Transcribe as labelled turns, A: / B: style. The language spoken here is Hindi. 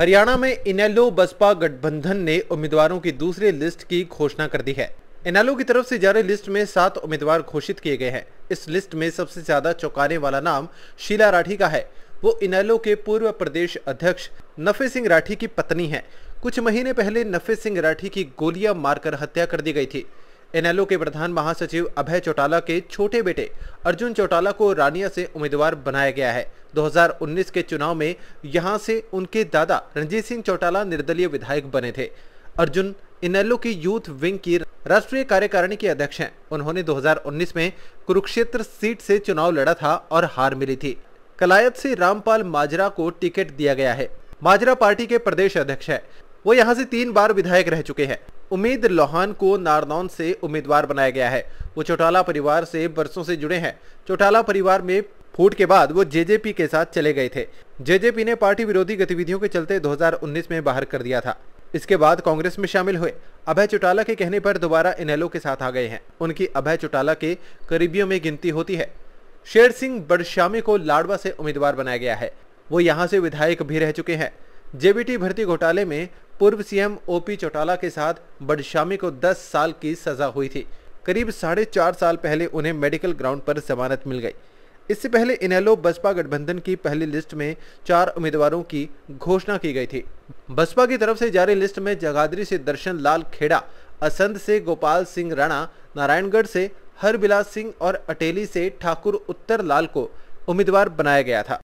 A: हरियाणा में इनेलो बसपा गठबंधन ने उम्मीदवारों की दूसरी लिस्ट की घोषणा कर दी है। इनेलो की तरफ़ से जारी लिस्ट में सात उम्मीदवार घोषित किए गए हैं। इस लिस्ट में सबसे ज़्यादा चौंकाने वाला नाम शीला राठी का है। वो इनेलो के पूर्व प्रदेश अध्यक्ष नफे सिंह राठी की पत्नी है। कुछ महीने पहले नफे सिंह राठी की गोलियाँ मारकर हत्या कर दी गई थी। एनएलओ के प्रधान महासचिव अभय चौटाला के छोटे बेटे अर्जुन चौटाला को रानिया से उम्मीदवार बनाया गया है। 2019 के चुनाव में यहाँ से उनके दादा रणजीत सिंह चौटाला निर्दलीय विधायक बने थे। अर्जुन इनेलो की यूथ विंग की राष्ट्रीय कार्यकारिणी के अध्यक्ष हैं। उन्होंने 2019 में कुरुक्षेत्र सीट से चुनाव लड़ा था और हार मिली थी। कलायत से रामपाल माजरा को टिकट दिया गया है। माजरा पार्टी के प्रदेश अध्यक्ष है। वो यहाँ से तीन बार विधायक रह चुके हैं। उम्मीद लोहान को नारनौन से उम्मीदवार बनाया गया है। वो चौटाला परिवार से बरसों से जुड़े हैं। चौटाला परिवार में फूट के बाद वो जेजेपी के साथ चले गए थे। जेजेपी ने पार्टी विरोधी गतिविधियों के चलते 2019 में बाहर कर दिया था। इसके बाद कांग्रेस में शामिल हुए। अभय चौटाला के कहने पर दोबारा इनेलो के साथ आ गए हैं। उनकी अभय चौटाला के करीबियों में गिनती होती है। शेर सिंह बड़श्यामी को लाडवा से उम्मीदवार बनाया गया है। वो यहाँ से विधायक भी रह चुके हैं। जेबीटी भर्ती घोटाले में पूर्व सीएम ओपी चौटाला के साथ बडशामी को 10 साल की सजा हुई थी। करीब साढ़े चार साल पहले उन्हें मेडिकल ग्राउंड पर जमानत मिल गई। इससे पहले इनेलो बसपा गठबंधन की पहली लिस्ट में चार उम्मीदवारों की घोषणा की गई थी। बसपा की तरफ़ से जारी लिस्ट में जगाधरी से दर्शन लाल खेड़ा, असंध से गोपाल सिंह राणा, नारायणगढ़ से हरबिलास सिंह और अटेली से ठाकुर उत्तर लाल को उम्मीदवार बनाया गया था।